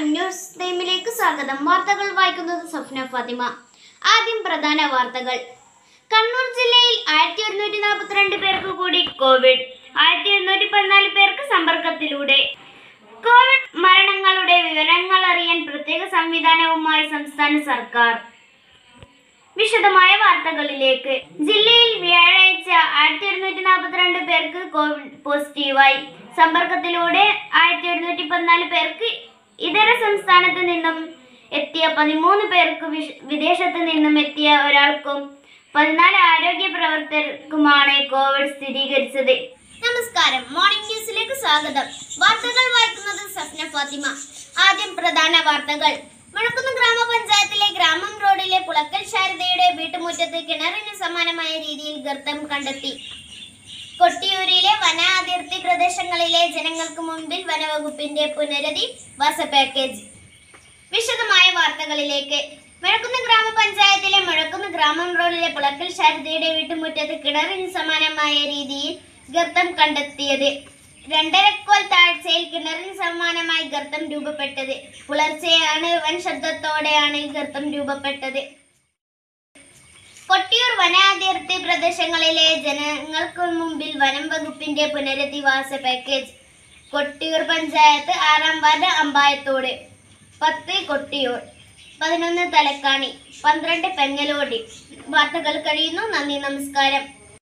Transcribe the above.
ന്യൂസിലേക്ക് സ്വാഗതം. വാർത്തകൾ വായിക്കുന്നത് സ്വപ്ന ഫാത്തിമ. ആദ്യം പ്രധാന വാർത്തകൾ. കണ്ണൂർ ജില്ലയിൽ ആയിരത്തി ഒരുന്നൂറ്റി നാൽപ്പത്തിരണ്ട് പേർക്ക് കൂടി കോവിഡ് ആയിരത്തി എഴുന്നൂറ്റി പതിനാല് പേർക്ക് സമ്പർക്കത്തിലൂടെ. കോവിഡ് മരണങ്ങളുടെ വിവരങ്ങൾ അറിയാൻ പ്രത്യേക സംവിധാനവുമായി സംസ്ഥാന സർക്കാർ. വിശദമായ വാർത്തകളിലേക്ക്. ജില്ലയിൽ വ്യാഴാഴ്ച ആയിരത്തി ഒരുന്നൂറ്റി നാൽപ്പത്തിരണ്ട് പേർക്ക് കോവിഡ് പോസിറ്റീവായി. സമ്പർക്കത്തിലൂടെ ആയിരത്തി ഒരുന്നൂറ്റി പതിനാല് പേർ സംസ്ഥാനത്ത് നിന്നും എത്തിയ പതിമൂന്ന് പേർക്ക് വിദേശത്ത് നിന്നും എത്തിയ ഒരാൾക്കും പതിനാല് ആരോഗ്യ പ്രവർത്തകർക്കുമാണ് കോവിഡ് സ്ഥിരീകരിച്ചത്. നമസ്കാരം. മോർണിംഗ് ന്യൂസിലേക്ക് സ്വാഗതം. വാർത്തകൾ വായിക്കുന്നത് സഫ്ന ഫാത്തിമ. ആദ്യം പ്രധാന വാർത്തകൾ. മണക്കുന്ന് ഗ്രാമപഞ്ചായത്തിലെ ഗ്രാമം റോഡിലെ പുളക്കൽ ശാരദയുടെ വീട്ടുമുറ്റത്ത് കിണറിന് സമാനമായ രീതിയിൽ ഗർത്തം കണ്ടെത്തി. കൊട്ടിയൂരിലെ വന അതിർത്തി പ്രദേശങ്ങളിലെ ജനങ്ങൾക്ക് മുൻപിൽ വനവകുപ്പിന്റെ പുനരധി വാസ പാക്കേജ്. വിശദമായ വാർത്തകളിലേക്ക്. മുഴക്കുന്ന് ഗ്രാമപഞ്ചായത്തിലെ മുഴക്കുന്ന് ഗ്രാമം റോഡിലെ പുളക്കൽ ശാരദയുടെ വീട്ടുമുറ്റത്ത് കിണറിന് സമാനമായ രീതിയിൽ ഗർത്തം കണ്ടെത്തിയത്. രണ്ടരക്കോൽ താഴ്ചയിൽ കിണറിന് സമാനമായി ഗർത്തം രൂപപ്പെട്ടത്. പുലർച്ചെയാണ് വൻ ശബ്ദത്തോടെയാണ് ഗർത്തം രൂപപ്പെട്ടത്. കൊട്ടിയൂർ വനാതിർത്തി പ്രദേശങ്ങളിലെ ജനങ്ങൾക്ക് മുമ്പിൽ വനം വകുപ്പിന്റെ പുനരധിവാസ പാക്കേജ് കൊട്ടിയൂർ പഞ്ചായത്ത് ആറാം വാർഡ് അമ്പായത്തോട്. പത്ത് കൊട്ടിയൂർ. പതിനൊന്ന് തലക്കാണി. പന്ത്രണ്ട് പെങ്ങലോടി. വാർത്തകൾ കഴിയുന്നു. നന്ദി നമസ്കാരം.